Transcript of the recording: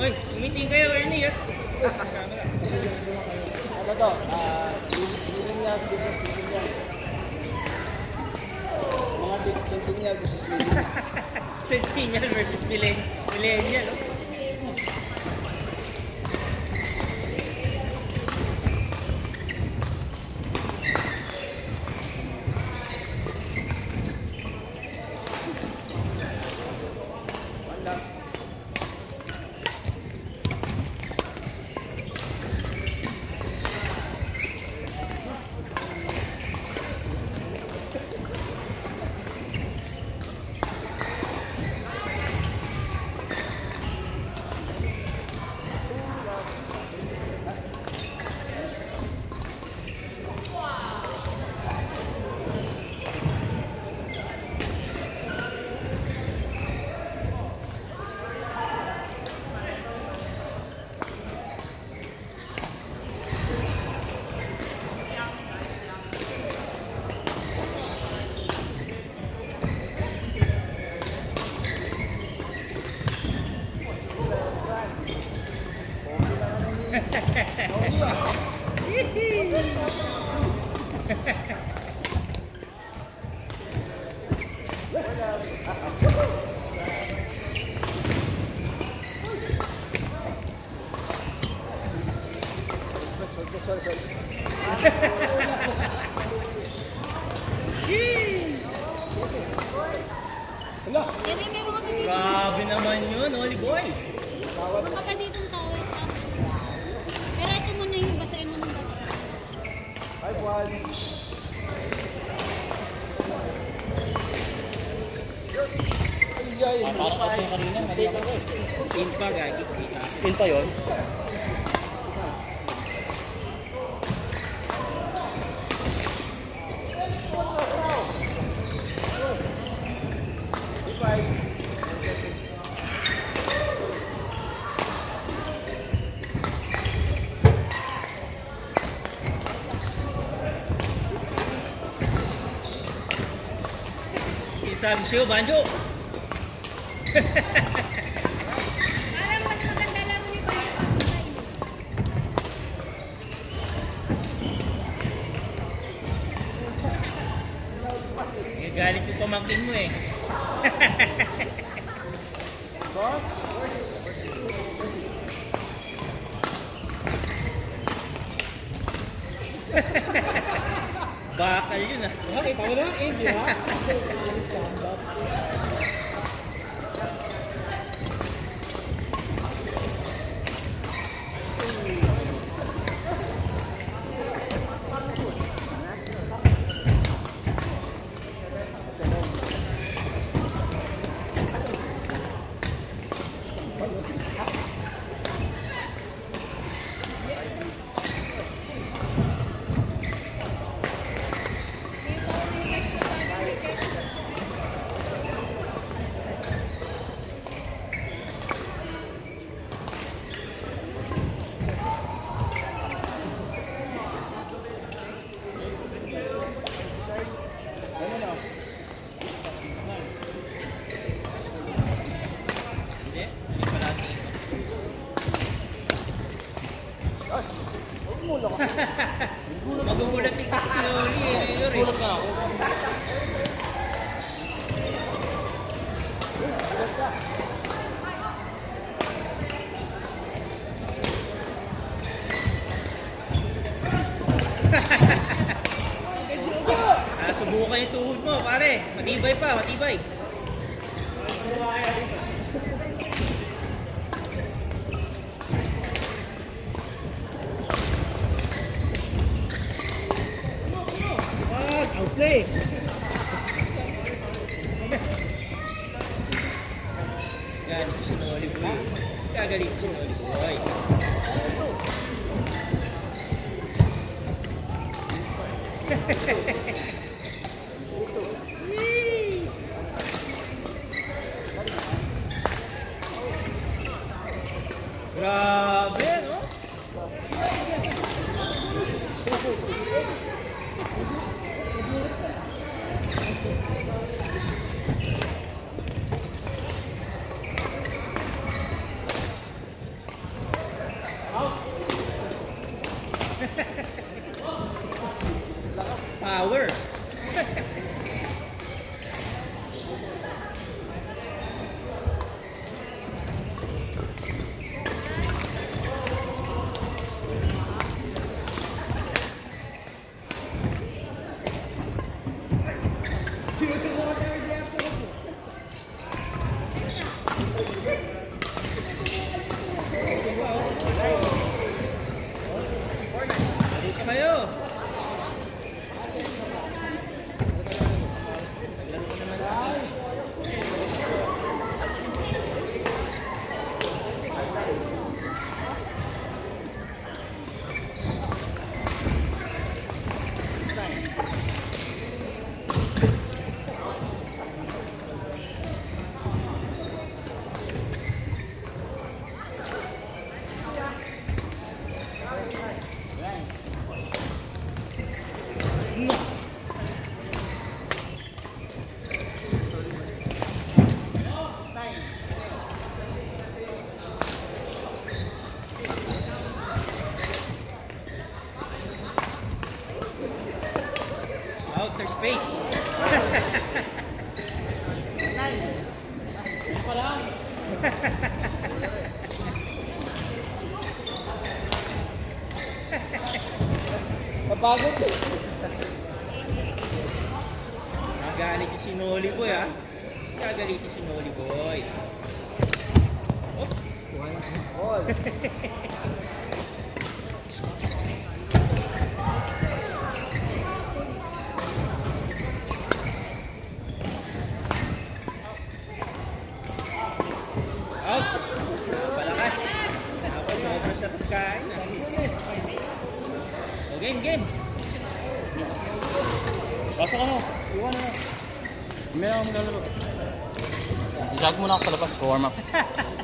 Uy, meeting kayo, Ernie, ha? Ano to? Ah, millennial versus millennial. Mga centennial versus millennial. Centennial versus millen- millennial, oh. Grabe naman yun, Holy Boy. Meron ka dito Parang ako kanina, mali ako. Pin pa, gagi. Pin pa yun? Sabi sa'yo, Banjo. Parang mas maganda laro ni pa sa inyo. Eh, galit yung pamangkin mo eh. Bakal yun ah. Nakita mo na, eh, di ba? Subukan yung tuhod mo, pare. Matibay pa, matibay. Outplay. Galit ko si Noli Boy. Gagalit ko si Noli Bravo! Outer space. Bago ko. Nagalit yung sinoli boy ah. Nagalit yung sinoli boy. Oh. One, all. Sa pagkain ah. So game, game. Pasok ano? Iwan na. Meron akong maglalaro. I-jog muna ako sa labas. Warm up.